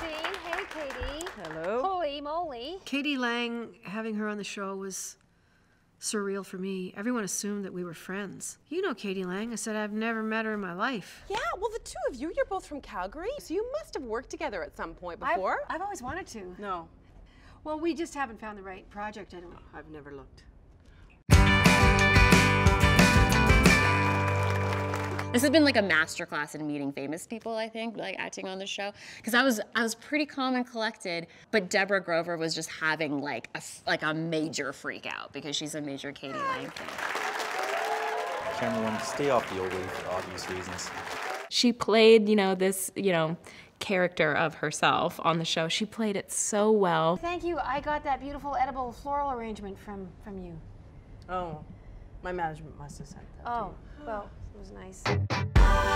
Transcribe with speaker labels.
Speaker 1: Hey, Katie. Hello. Holy moly. K.D. Lang, having her on the show was surreal for me. Everyone assumed that we were friends. You know K.D. Lang. I said I've never met her in my life.
Speaker 2: Yeah, well, the two of you, you're both from Calgary, so you must have worked together at some point before.
Speaker 1: I've, I've always wanted to.
Speaker 2: No.
Speaker 1: Well, we just haven't found the right project, I don't
Speaker 2: I've never looked.
Speaker 3: This has been like a masterclass in meeting famous people, I think, like acting on the show. Because I was I was pretty calm and collected, but Deborah Grover was just having like a f- like a major freak out because she's a major K.D. Lang fan.
Speaker 4: Camera one, stay off the old way for obvious reasons.
Speaker 5: She played, you know, this, you know, character of herself on the show. She played it so well.
Speaker 1: Thank you. I got that beautiful edible floral arrangement from from you.
Speaker 2: Oh, my management must have sent that.
Speaker 1: Oh, well, it was nice.